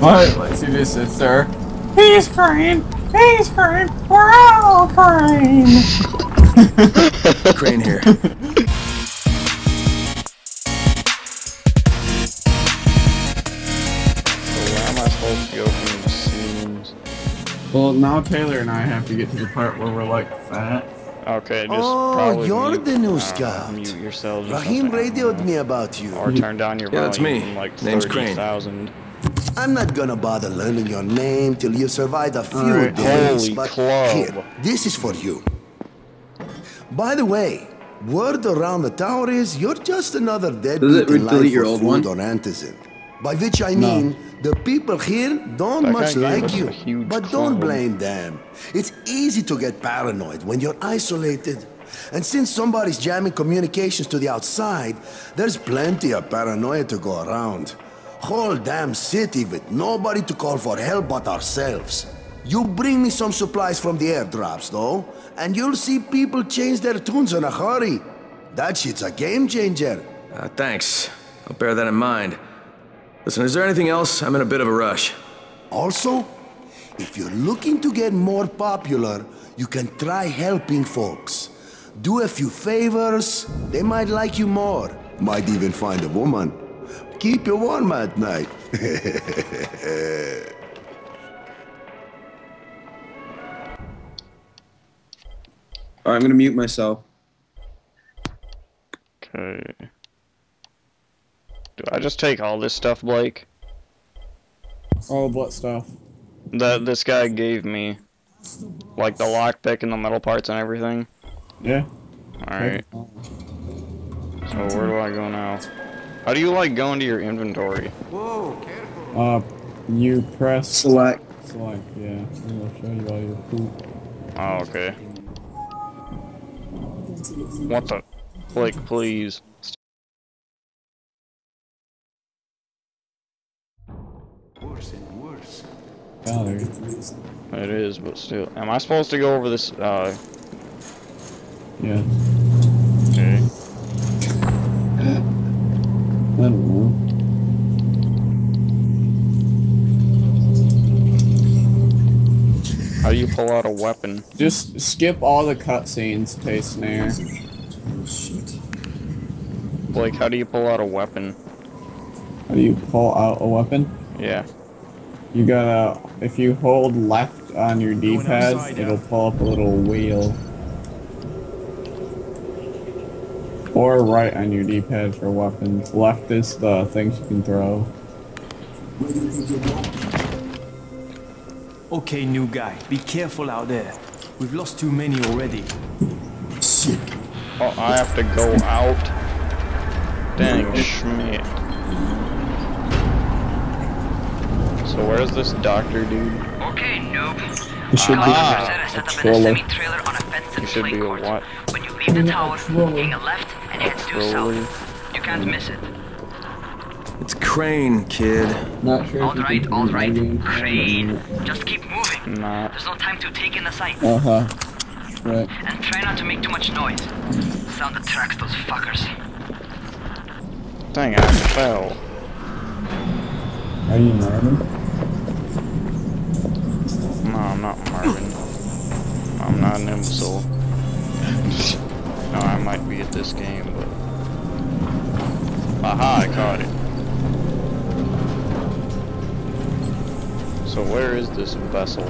What? Like, she just sits there. He's crying. He's crying. We're all crying. Crane here. So where am I supposed to go from the scenes? Well, now Taylor and I have to get to the part where we're like fat. Okay, just Oh, probably you're mute, the new uh, scout. Mute yourselves or Rahim radioed me about you. Or turn down your Yeah, that's me. like Name's Crane. 30,000. I'm not gonna bother learning your name till you survive a few Alright. days, but club. here, this is for you. By the way, word around the tower is you're just another deadbeat it in delete line your for old food one? or antizin. By which I mean, the people here don't That much like you. huge But don't blame them. It's easy to get paranoid when you're isolated. And since somebody's jamming communications to the outside, there's plenty of paranoia to go around. Whole damn city with nobody to call for help but ourselves. You bring me some supplies from the airdrops, though, and you'll see people change their tunes in a hurry. That shit's a game changer. Uh, thanks. I'll bear that in mind. Listen, is there anything else? I'm in a bit of a rush. Also, if you're looking to get more popular, you can try helping folks. Do a few favors, they might like you more. Might even find a woman. Keep you warm at night. Alright, I'm gonna mute myself. Okay. Do I just take all this stuff, Blake? Oh, what stuff? That this guy gave me. Like the lockpick and the metal parts and everything. Yeah. Alright. So where do I go now? How do you like go into your inventory? Uh, you press Select. select. Yeah, and it'll show you all your poop. Oh, okay. What the? Blake, please. Gallery. It is, but still. Am I supposed to go over this? Uh, Yeah. okay. I don't know. How do you pull out a weapon? Just skip all the cutscenes, Taste Snare. Blake, how do you pull out a weapon? How do you pull out a weapon? Yeah. You gotta, if you hold left on your D-pad, it'll pull up a little wheel. Or right on your D-pad for weapons. Left is the things you can throw. Okay, new guy, be careful out there. We've lost too many already. Oh, I have to go out. Dang, Schmidt. So where's this doctor dude? Okay, noob. It should Calling be Ah, said I set up in a controller. semi-trailer on You should be a what? When you leave the tower, hang a left and head due south. You can't miss it. It's Crane, kid. Not sure All if you right, can all read right. reading. Crane. Just keep moving. Nah. There's no time to take in the sights. Uh-huh. Right. And try not to make too much noise. Sound attracts those fuckers. Dang, I fell. Are you Marvin? No, I'm not Marvin. I'm not an imbecile. no, I might be at this game, but... Aha, I caught it. So where is this vessel?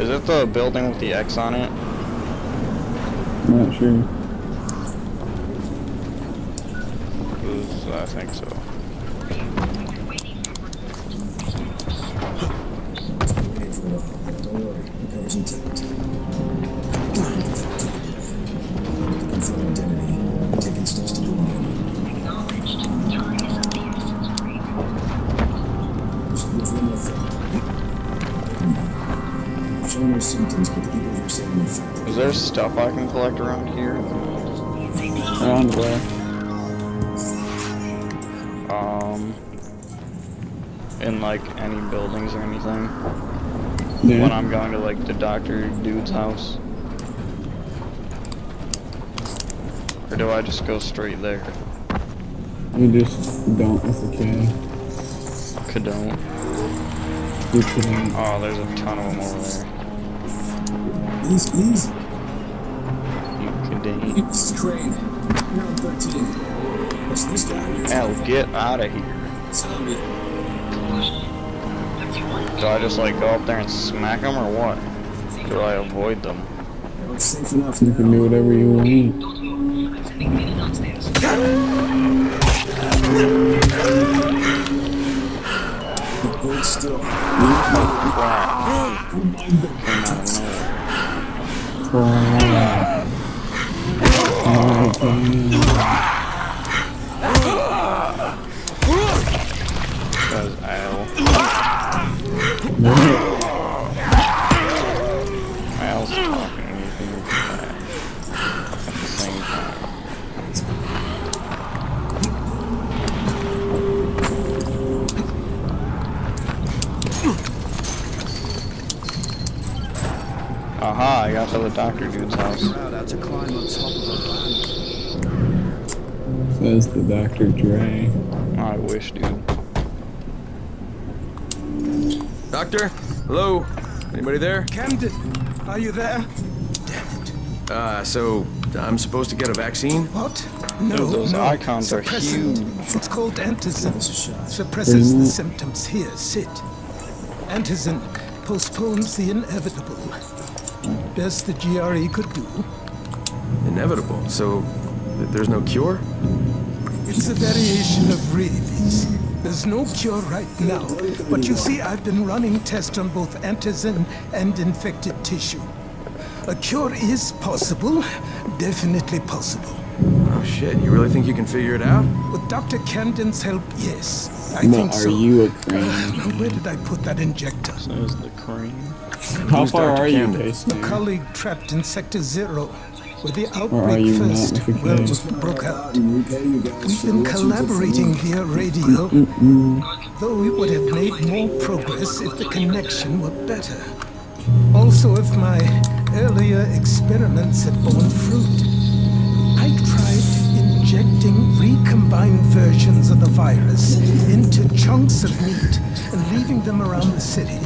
Is it the building with the X on it? I'm not sure. I think so. Is there stuff I can collect around here? Around where? Um, in like any buildings or anything. Yeah. When I'm going to like the doctor dude's house. Or do I just go straight there? You just don't with the K. Cadone. You can- Oh, there's a ton of them over there. Easy, easy. You Cadone. This is Crane. Round 13. What's this guy? Hell, get out of here. Tell me. Do I just like go up there and smack them or what? Do I avoid them? It's safe enough You can do whatever you want. Hold still. Because Al. Al's talking to me through the chat Aha, I got to the doctor dude's house. Says the Dr. Dre. I wish, dude. Doctor? Hello? Anybody there? Camden, are you there? Damn it. Uh, so I'm supposed to get a vaccine? What? No, those no. icons are huge. It's called antizin. Suppresses the symptoms. Here, sit. Antizin postpones the inevitable. Best the GRE could do. Inevitable. So th- there's no cure? It's a variation of rabies. There's no cure right now. But you see, I've been running tests on both antizin and infected tissue. A cure is possible. Definitely possible. Oh shit, you really think you can figure it out? With Dr. Camden's help, yes. I But think are so. you a crane? Uh, now, where did I put that injector? There's the cream. How Who's far Dr. are you, Camden? Case A colleague trapped in Sector Zero, where the outbreak first, with the well, kids? broke out. Okay, you guys. We've been collaborating via radio, though we would have made more progress if the connection were better. Also, if my earlier experiments had borne fruit. I tried injecting recombined versions of the virus into chunks of meat and leaving them around the city,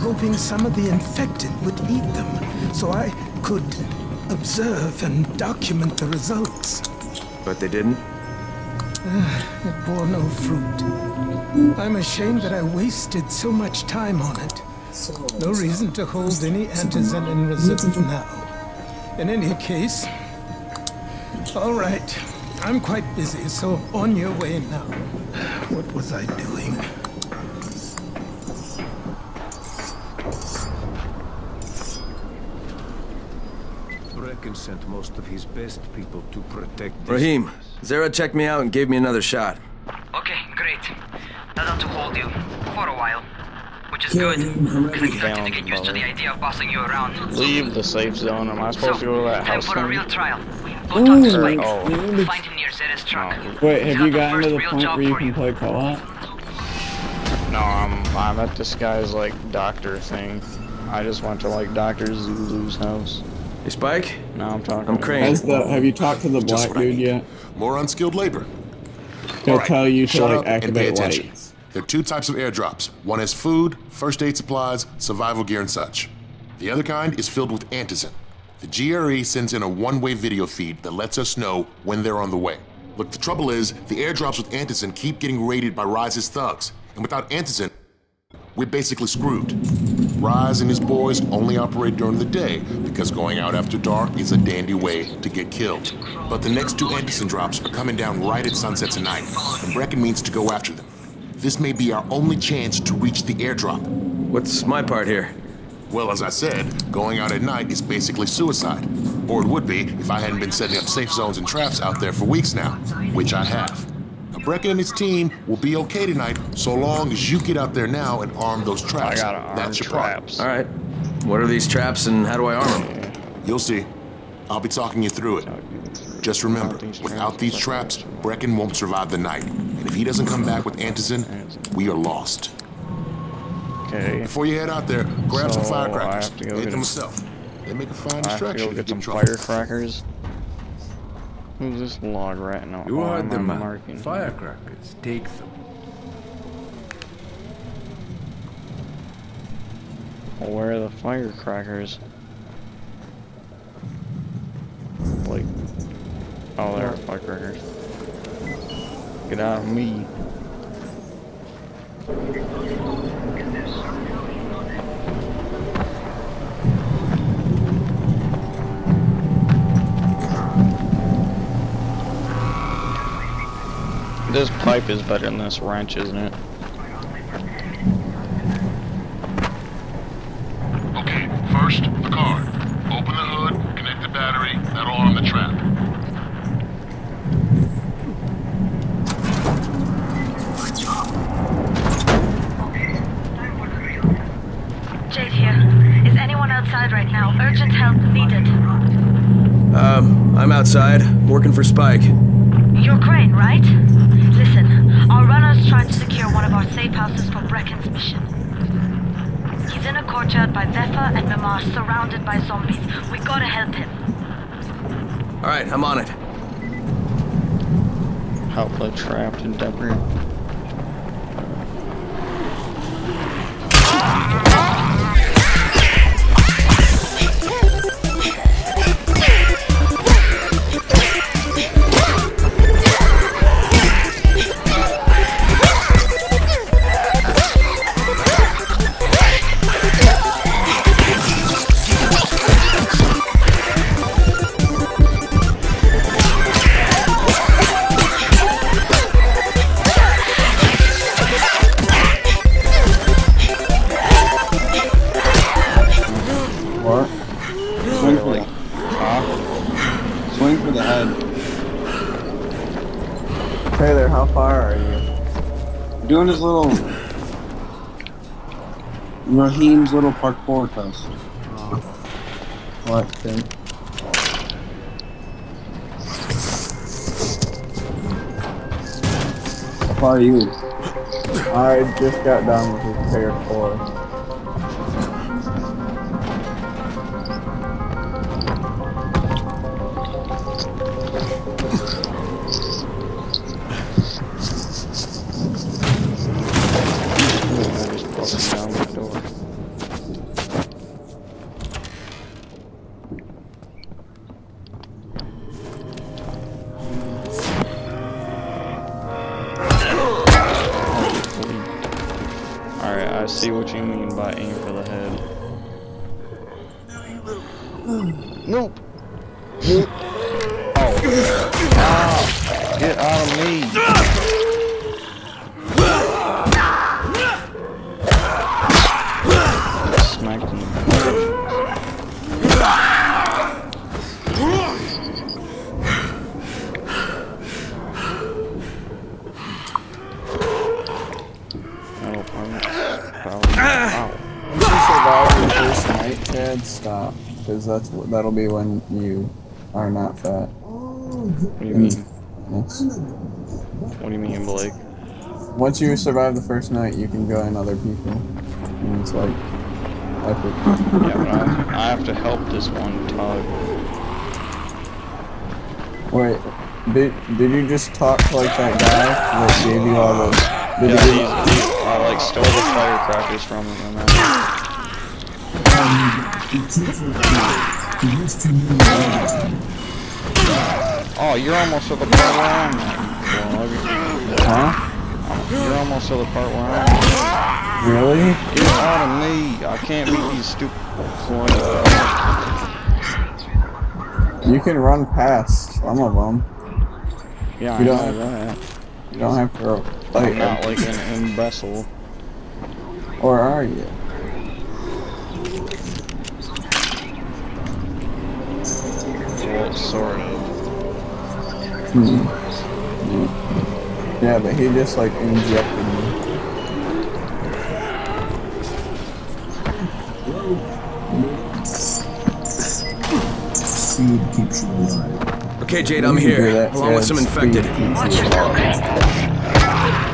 hoping some of the infected would eat them so I could observe and document the results. But they didn't? Ah, it bore no fruit. I'm ashamed that I wasted so much time on it. No reason to hold any antizin in reserve now. In any case, all right. I'm quite busy, so on your way now. What was I doing? Brecken sent most of his best people to protect this Rahim, Zere checked me out and gave me another shot. Okay, great. Now down to hold you for a while. Which is good, because I'm starting to get used to the idea of bossing you around. Leave the safe zone. Am I supposed to go to that time house for a thing? real trial. Go talk to oh. Spike. Oh. Find him near Zeta's truck. Wait, have you got gotten to the point where you for can play co-op? No, I'm I'm at this guy's like doctor thing. I just went to like Doctor Zulu's house. Hey, Spike? No, I'm talking. I'm to Crane. Has the, have you talked to the black what I dude need. yet? More unskilled labor. He'll All right, tell you to shut like up and pay activate attention. lights. There are two types of airdrops. One has food, first aid supplies, survival gear, and such. The other kind is filled with antizin. The GRE sends in a one-way video feed that lets us know when they're on the way. Look, the trouble is, the airdrops with antizin keep getting raided by Rais's thugs, and without antizin, we're basically screwed. Rais and his boys only operate during the day because going out after dark is a dandy way to get killed. But the next two antizin drops are coming down right at sunset tonight, and Brecken means to go after them. This may be our only chance to reach the airdrop. What's my part here? Well, as I said, going out at night is basically suicide. Or it would be if I hadn't been setting up safe zones and traps out there for weeks now, which I have. Now, Brecken and his team will be okay tonight so long as you get out there now and arm those traps. I gotta arm That's your traps. All right. What are these traps and how do I arm them? You'll see. I'll be talking you through it. Just remember, without these traps, Brecken won't survive the night. And if he doesn't come back with antizin, we are lost. Okay. Before you head out there, grab some So, I firecrackers. have to go Hit get them a- myself. They make a fine distraction. I have to distraction. go get some firecrackers. Who's this log right now? You are the man. Marking? Firecrackers, take them. Well, where are the firecrackers? Like, oh, there are firecrackers. Get out of me. This pipe is better than this wrench, isn't it? Okay, first, the car. Open the hood, connect the battery, that'll arm the trap. Jade here. Is anyone outside right now? Urgent help needed. Um, I'm outside, working for Spike. You're Crane, right? Listen, trying to secure one of our safe houses for Brecken's mission. He's in a courtyard by Vefa and Mimar, surrounded by zombies. We gotta help him. Alright, I'm on it. Outlet trapped in debris. trailer, how far are you? Doing his little... Rahim's little parkour test. Oh. What, thing? How far are you? I just got done with his pair 4. I see what you mean by aim for the head. Nope. Nope. Oh. Ah, get out of me. Because that's that'll be when you are not fat. What do you mean? What do you mean, Blake? Once you survive the first night, you can go join other people. And it's like epic. Yeah, but I, I have to help this one tug. Wait, did did you just talk like that guy that gave you all the? Did Yeah, he he, he, I like stole the firecrackers from him and then Be careful of that. He has too many targets. Oh, you're almost to the part where I'm at. huh? You're almost to the part where I'm at. Really? Get out of me! I can't beat these stupid. You can run past some of them. Yeah, You know don't- have that. You don't have to fight. I'm not like an imbecile. Or are you? Well, sort of. Hmm. Yeah, but he just like injected me. Speed keeps you alive. Okay, Jade, I'm You can do here, that, along with some infected. keeps you Watch alive.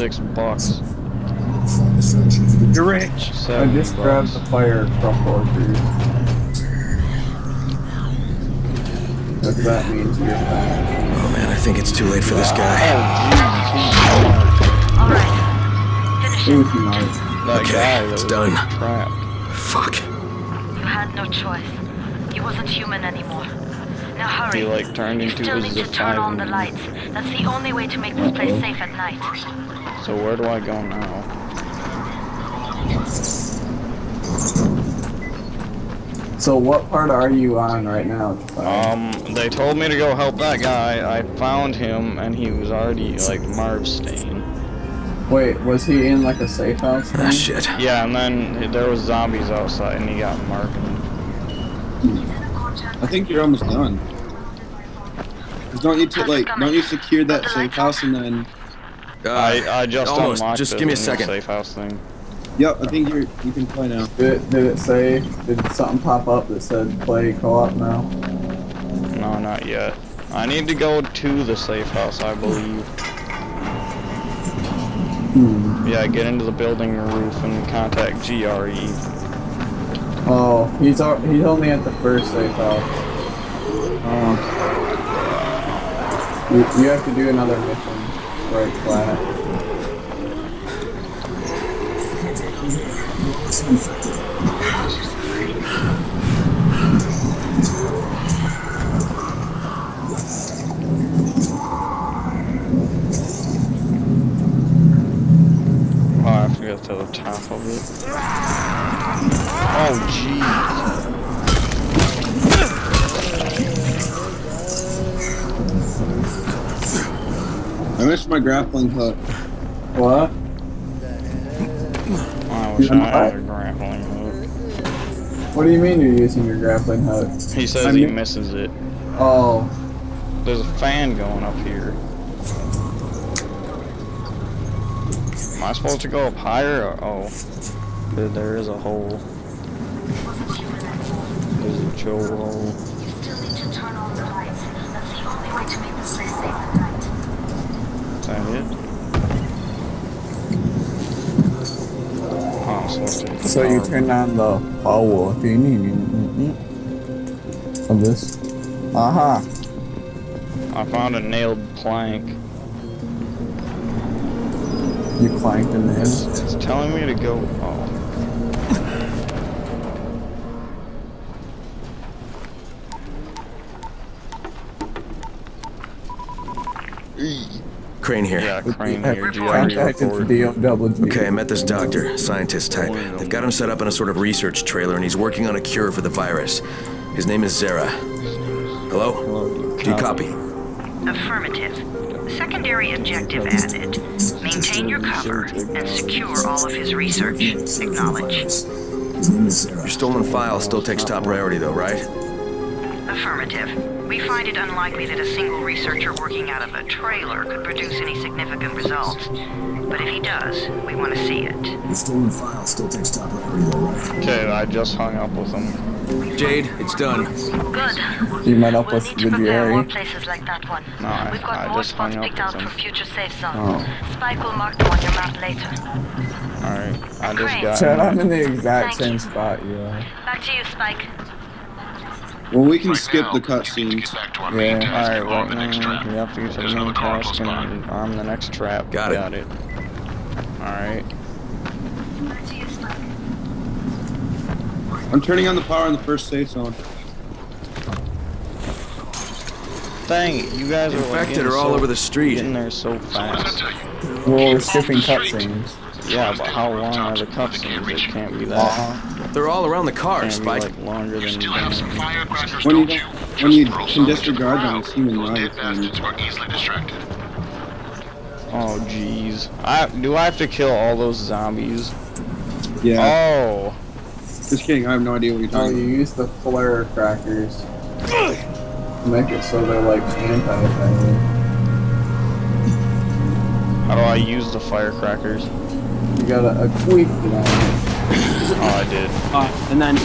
Six bucks. You're. I Seven just grabbed the fire truck workers. If that means you're fine. Oh man, I think it's too late for this guy. Oh, Alright. Finish it. Who's not? That Okay, guy that it's done. trapped. Fuck. You had no choice. He wasn't human anymore. Now hurry. He like turned You into still a need to turn on the lights. That's the only way to make this place safe at night. So where do I go now? So what part are you on right now? Um, they told me to go help that guy. I found him, and he was already like Marv stain. Wait, was he in like a safe house? Ah, shit. Yeah, and then there was zombies outside, and he got marked. I think you're almost done. 'Cause Don't you t- like? Don't you secure that safe house and then? Uh, I I just almost. unlocked Just give me a second. safe house thing. Yep, I think you're. You can play now. Did it, did it say? Did something pop up that said play co-op now? No, not yet. I need to go to the safe house, I believe. Hmm. Yeah, get into the building roof and contact E. GRE. Oh, he's al- he's only at the first safe house. Oh. You, you have to do another mission. Right, flat. Oh, to the top of it. Oh, jeez. I missed my grappling hook. What? I wish I had a grappling hook. What do you mean you're using your grappling hook? He says I he misses it. Oh, There's a fan going up here. Am I supposed to go up higher? Or, oh, there, there is a hole. There's a Joe hole. So you turn on the power mm, mm, mm, of this. Aha. I found a nailed plank. You clanked in the It's, end. it's telling me to go. Oh. Crane here. Yeah, crane Have here. GRE contacted report. the DOWG. Okay, I met this doctor, scientist type. They've got him set up in a sort of research trailer, and he's working on a cure for the virus. His name is Zere. Hello? Hello, Do you copy? Affirmative. Secondary objective added. Maintain your cover and secure all of his research. Acknowledge. Your stolen file still takes top priority, though, right? Affirmative. We find it unlikely that a single researcher working out of a trailer could produce any significant results. But if he does, we want to see it. The stolen file still takes top priority, though, right? Okay, I just hung up with him. Jade, it's done. Good. You met up We'll with need the to prepare more places like that one. No, I- We've got I more spots picked out them. for future safe zones. Oh. Spike will mark them on your map later. Alright, I just got. Chad, I'm in the exact Thank same you. spot you are. Back to you, Spike. Well, we can skip the cutscenes. Yeah. Alright, right now mm, we have to get to the main task and arm the next trap. Got it. Got it. Alright. Back to you, Spike. I'm turning on the power in the first safe zone. Dang it, you guys are like, Infected are all so- over the street. Getting there so fast. Well, we're skipping cutscenes. Yeah, but how long are the cutscenes? It can't be that. Uh-huh. They're all around the car, Can't be like longer than. When you don't, when you can disregard them, it's human life. And Oh jeez. I do I have to kill all those zombies? yeah, Oh. just kidding. I have no idea what you're talking. Oh, you use the flare crackers. to Make it so they're like anti-venom. How do I use the firecrackers? You gotta equip them. Oh, I did. about. Uh, and then you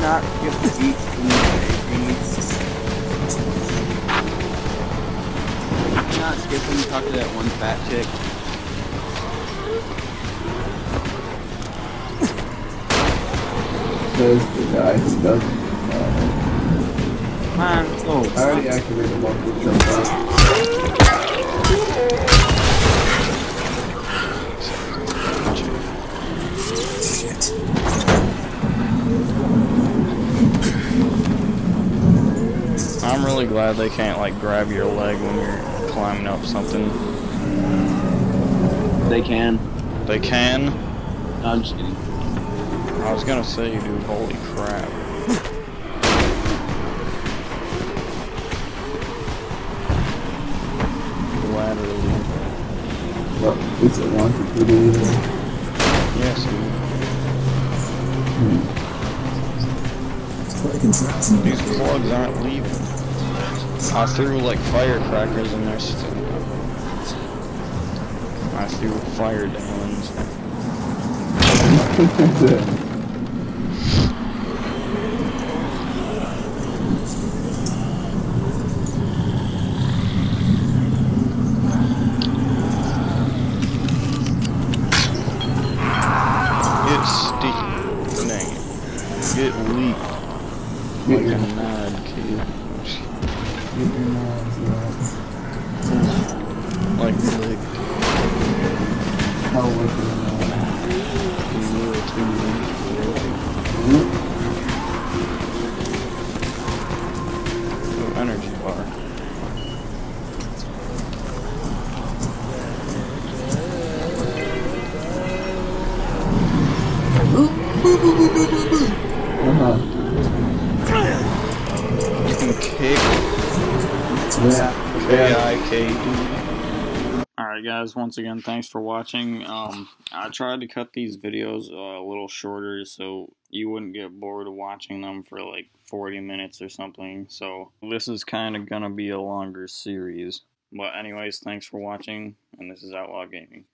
not skip the beat when you say beats? Can you not skip when you talk to that one fat chick? There's the guy who does. Uh, Man, oh, I already activated multiple jump out. I'm really glad they can't like grab your leg when you're climbing up something. They can. They can. No, I'm just kidding. I was gonna say, dude, holy crap. What? Is it one to put in? Yes, dude. It's quite contraption. These plugs aren't leaving. I threw like firecrackers in there still. I threw fire downs. guys, once again, thanks for watching. Um, I tried to cut these videos uh, a little shorter so you wouldn't get bored of watching them for like 40 minutes or something. So this is kind of gonna be a longer series. But anyways, thanks for watching, and this is Outlaw Gaming.